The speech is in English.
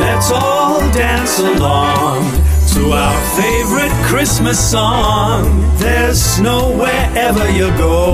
Let's all dance along to our favorite Christmas song. There's snow wherever you go.